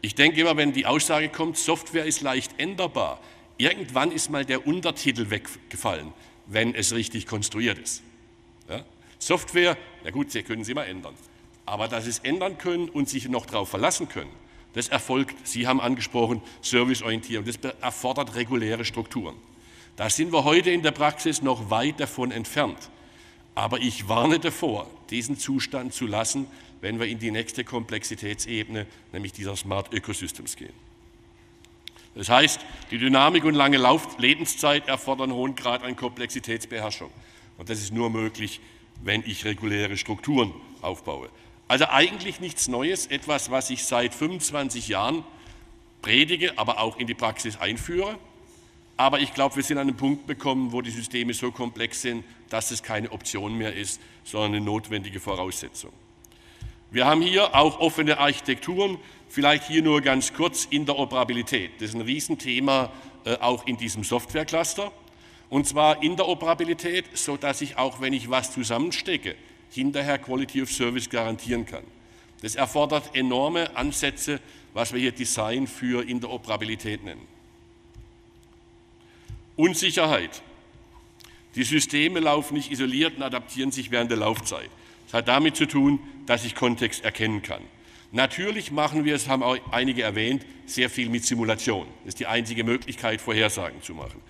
Ich denke immer, wenn die Aussage kommt, Software ist leicht änderbar, irgendwann ist mal der Untertitel weggefallen, wenn es richtig konstruiert ist. Ja? Software, na gut, Sie können sie immer ändern, aber dass Sie es ändern können und sich noch darauf verlassen können, das erfolgt, Sie haben angesprochen, Serviceorientierung, das erfordert reguläre Strukturen. Da sind wir heute in der Praxis noch weit davon entfernt. Aber ich warne davor, diesen Zustand zu lassen, wenn wir in die nächste Komplexitätsebene, nämlich dieser Smart Ecosystems gehen. Das heißt, die Dynamik und lange Lauf Lebenszeit erfordern hohen Grad an Komplexitätsbeherrschung. Und das ist nur möglich, wenn ich reguläre Strukturen aufbaue. Also eigentlich nichts Neues, etwas, was ich seit 25 Jahren predige, aber auch in die Praxis einführe. Aber ich glaube, wir sind an einem Punkt bekommen, wo die Systeme so komplex sind, dass es keine Option mehr ist, sondern eine notwendige Voraussetzung. Wir haben hier auch offene Architekturen, vielleicht hier nur ganz kurz Interoperabilität. Das ist ein Riesenthema äh, auch in diesem Software-Cluster. Und zwar Interoperabilität, sodass ich auch, wenn ich was zusammenstecke, hinterher Quality of Service garantieren kann. Das erfordert enorme Ansätze, was wir hier Design für Interoperabilität nennen. Unsicherheit. Die Systeme laufen nicht isoliert und adaptieren sich während der Laufzeit. Das hat damit zu tun, dass ich Kontext erkennen kann. Natürlich machen wir es, haben auch einige erwähnt, sehr viel mit Simulation. Das ist die einzige Möglichkeit, Vorhersagen zu machen.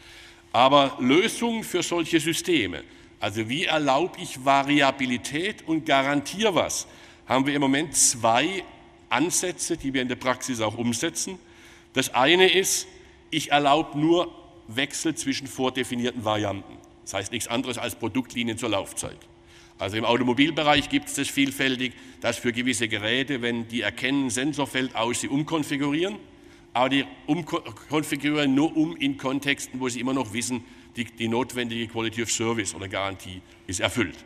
Aber Lösungen für solche Systeme, also wie erlaube ich Variabilität und garantiere was, haben wir im Moment zwei Ansätze, die wir in der Praxis auch umsetzen. Das eine ist, ich erlaube nur Wechsel zwischen vordefinierten Varianten. Das heißt nichts anderes als Produktlinien zur Laufzeit. Also im Automobilbereich gibt es das vielfältig, dass für gewisse Geräte, wenn die erkennen, Sensor fällt aus, sie umkonfigurieren, aber die umkonfigurieren nur um in Kontexten, wo sie immer noch wissen, die, die notwendige Quality of Service oder Garantie ist erfüllt.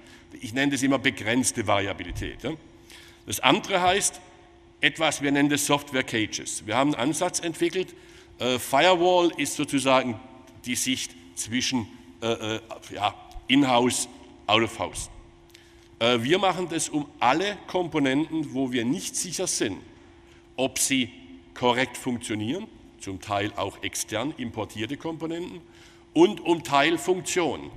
Ich nenne das immer begrenzte Variabilität. Das andere heißt etwas, wir nennen das Software Cages. Wir haben einen Ansatz entwickelt. Äh, Firewall ist sozusagen die Sicht zwischen äh, äh ja, In-house, Out-of-house. Äh, wir machen das um alle Komponenten, wo wir nicht sicher sind, ob sie korrekt funktionieren, zum Teil auch extern importierte Komponenten, und um Teilfunktion,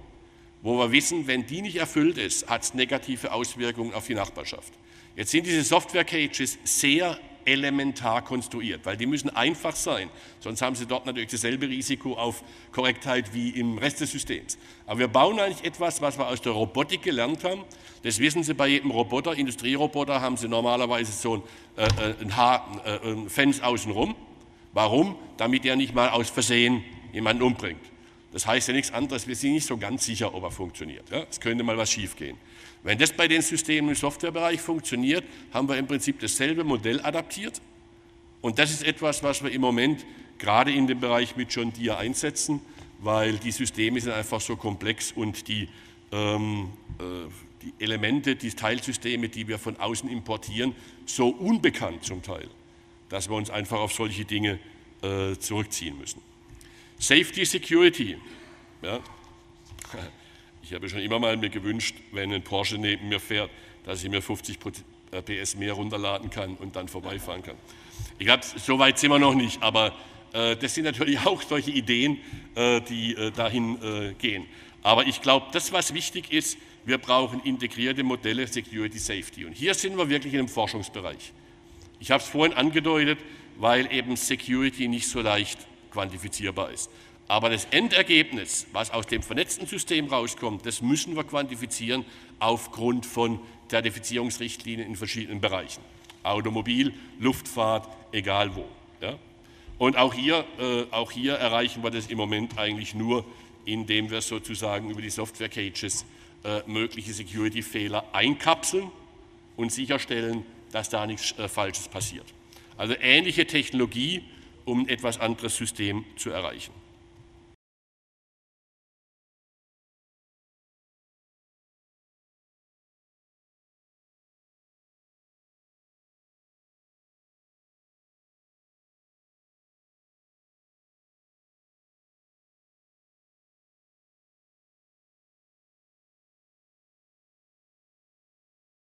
wo wir wissen, wenn die nicht erfüllt ist, hat es negative Auswirkungen auf die Nachbarschaft. Jetzt sind diese Software-Cages sehr elementar konstruiert, weil die müssen einfach sein, sonst haben sie dort natürlich dasselbe Risiko auf Korrektheit wie im Rest des Systems. Aber wir bauen eigentlich etwas, was wir aus der Robotik gelernt haben. Das wissen Sie bei jedem Roboter, Industrieroboter haben Sie normalerweise so ein, äh, äh ein, Haar, äh, ein Fence außenrum. Warum? Damit er nicht mal aus Versehen jemanden umbringt. Das heißt ja nichts anderes, wir sind nicht so ganz sicher, ob er funktioniert. Ja? Es könnte mal was schiefgehen. Wenn das bei den Systemen im Softwarebereich funktioniert, haben wir im Prinzip dasselbe Modell adaptiert. Und das ist etwas, was wir im Moment gerade in dem Bereich mit John Deere einsetzen, weil die Systeme sind einfach so komplex und die, ähm, äh, die Elemente, die Teilsysteme, die wir von außen importieren, so unbekannt zum Teil, dass wir uns einfach auf solche Dinge äh, zurückziehen müssen. Safety Security. Ja. Ich habe schon immer mal mir gewünscht, wenn ein Porsche neben mir fährt, dass ich mir 50 äh, PS mehr runterladen kann und dann vorbeifahren kann. Ich glaube, so weit sind wir noch nicht, aber äh, das sind natürlich auch solche Ideen, äh, die äh, dahin äh, gehen. Aber ich glaube, das, was wichtig ist, wir brauchen integrierte Modelle Security Safety. Und hier sind wir wirklich in einem Forschungsbereich. Ich habe es vorhin angedeutet, weil eben Security nicht so leicht quantifizierbar ist. Aber das Endergebnis, was aus dem vernetzten System rauskommt, das müssen wir quantifizieren aufgrund von Zertifizierungsrichtlinien in verschiedenen Bereichen. Automobil, Luftfahrt, egal wo. Ja? Und auch hier, äh, auch hier erreichen wir das im Moment eigentlich nur, indem wir sozusagen über die Software Cages äh, mögliche Security-Fehler einkapseln und sicherstellen, dass da nichts äh, Falsches passiert. Also ähnliche Technologie, um ein etwas anderes System zu erreichen.